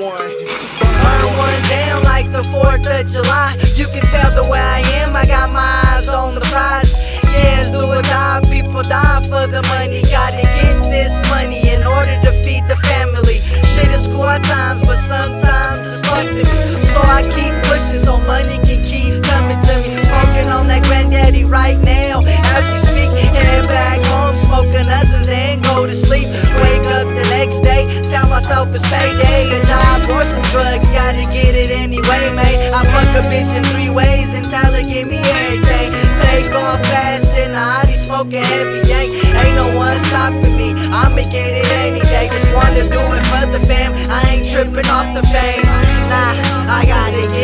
one. Burn one down like the 4th of July. You can tell the way I am, I got my eyes on the prize. Yeah, it's do or die, people die for the and give me everything. Take off fast in the Audi, smoking heavy, yank. Ain't no one stopping me, I'ma get it any day. Just wanna do it for the fam, I ain't tripping off the fame. Nah, I gotta get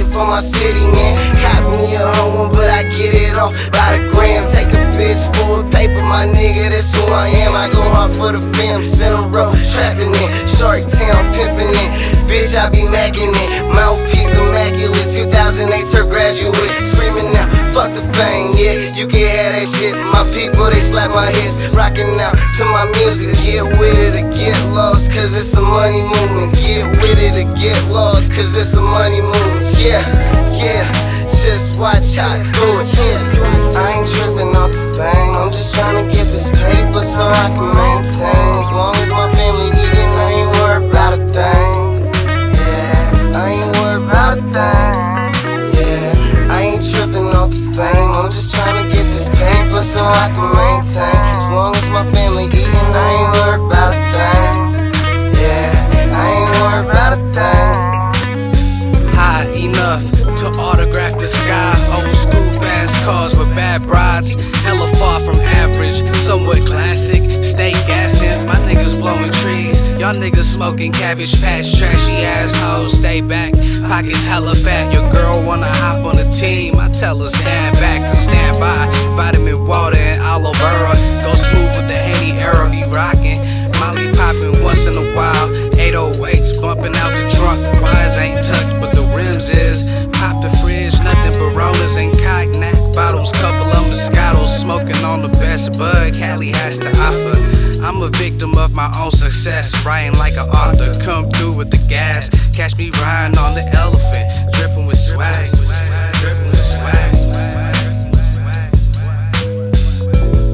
for my city, man. Cop me a home but I get it off by the gram. Take a bitch for a paper, my nigga, that's who I am. I go hard for the fam, Senter Road, trapping it. Shark Town, pimping it. Bitch, I be macking it. Mouthpiece immaculate, 2008 her graduate. Screaming out, fuck the fame, yeah, you can have that shit. My people, they slap my hips, rocking out to my music. Get with it get lost, cause it's a money movement. Get with it or get lost, cause it's a money movement. Yeah, yeah, just watch how I do it. Yeah. I ain't tripping off the fame, I'm just trying to get this paper so I can maintain. As long as my family eating, I ain't worried about a thing. Yeah, I ain't worried about a thing. Yeah, I ain't tripping off the fame. I'm just trying to get this paper so I can sky. Old school fast cars with bad brides, hella far from average, somewhat classic. Stay gassing, my niggas blowing trees. Y'all niggas smoking cabbage patch, trashy assholes. Stay back, pockets hella fat. Your girl wanna hop on the team. I tell her stand back and stand by. Vitamin success, writing like an author. Come through with the gas, catch me riding on the elephant, dripping with swag. Dripping with swag.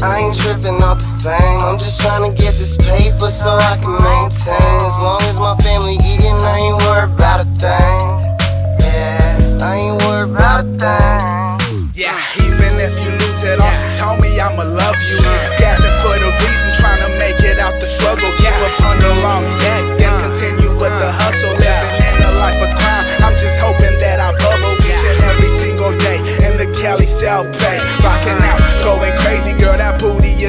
I ain't tripping off the fame. I'm just trying to get this paper so I can maintain. As long as my family eating, I ain't worried about a thing. Yeah, I ain't worried about a thing. Yeah, even if you lose it all, she told me I'ma love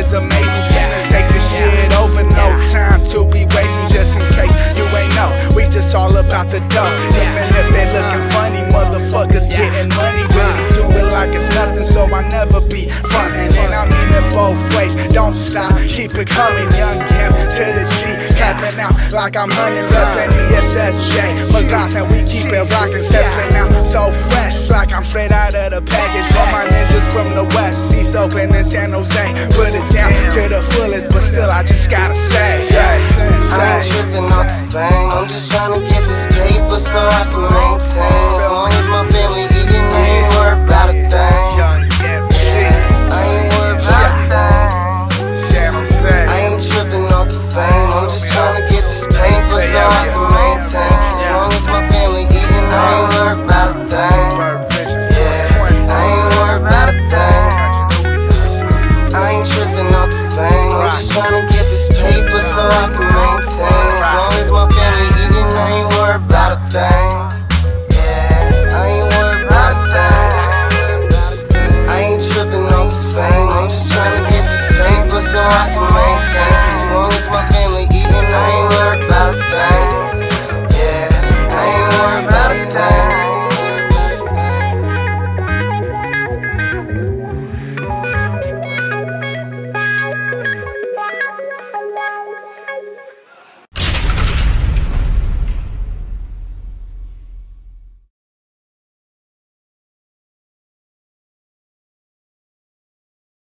is amazing. Take the shit over, no time to be wasting. Just in case you ain't know, we just all about the dough. Even if they looking funny, motherfuckers getting money. Really uh. do it like it's nothing, so I never be frontin'. And I mean it both ways. Don't stop, keep it coming. Young Gam to the G, clapping out like I'm hunting up in the SSJ. McLaughlin, we keep it rockin', stepping out so fresh, like I'm straight out of the package. For my ninjas from the west, open in San Jose. Put it down to the fullest, but still I just gotta say, I ain't tripping off the fame. I'm just trying to get this paper so I can maintain.